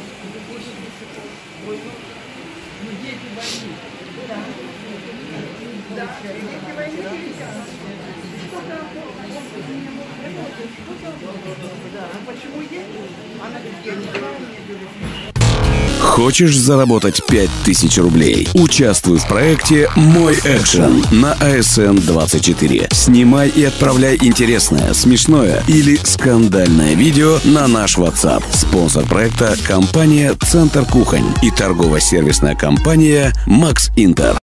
или больше 10 войну. Но дети войны. Да. Да, дети войны Что-то он не мог работать, что-то... Да, а почему есть? Она а говорит, я не знаю. Хочешь заработать 5000 рублей? Участвуй в проекте «Мой экшен» на ASN 24. Снимай и отправляй интересное, смешное или скандальное видео на наш WhatsApp. Спонсор проекта – компания «Центр кухонь» и торгово-сервисная компания «Макс Интер».